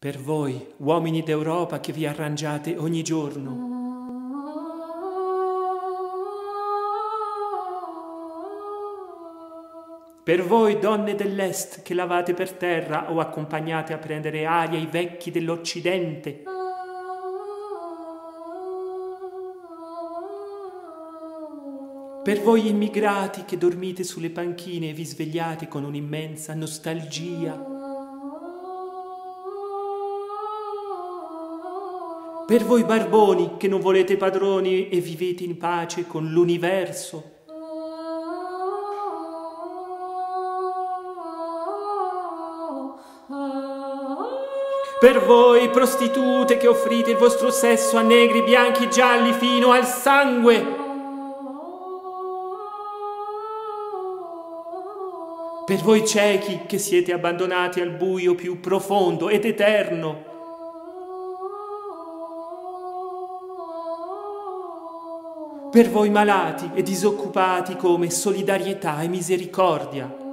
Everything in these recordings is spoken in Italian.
Per voi, uomini d'Europa che vi arrangiate ogni giorno. Per voi, donne dell'Est, che lavate per terra o accompagnate a prendere aria i vecchi dell'Occidente. Per voi immigrati che dormite sulle panchine e vi svegliate con un'immensa nostalgia. Per voi barboni che non volete padroni e vivete in pace con l'universo. Per voi prostitute che offrite il vostro sesso a negri, bianchi, gialli fino al sangue. Per voi ciechi che siete abbandonati al buio più profondo ed eterno. Per voi malati e disoccupati come solidarietà e misericordia.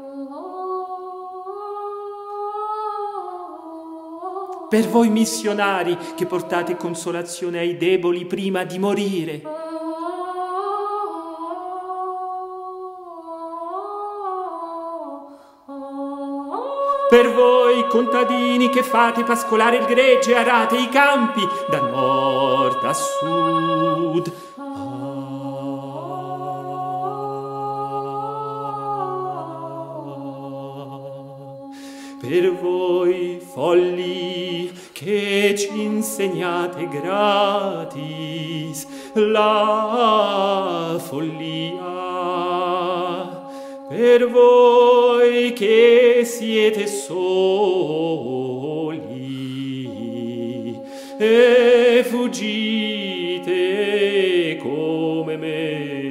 Per voi missionari che portate consolazione ai deboli prima di morire. Per voi contadini che fate pascolare il gregge e arate i campi da nord a sud. per voi folli che ci insegnate gratis la follia. Per voi che siete soli e fuggite come me.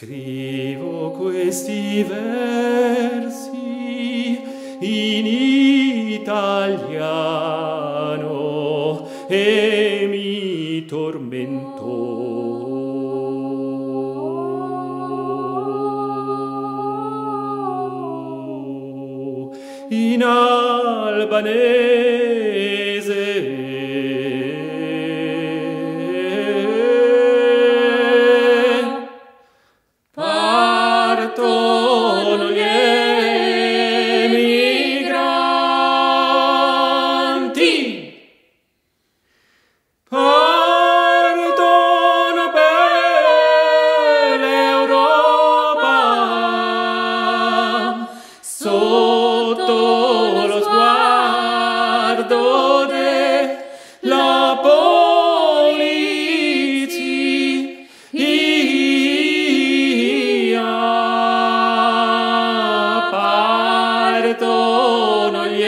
Scrivo questi versi in italiano e mi tormento. In albanese todos lo guardo de la polizia. Partono gli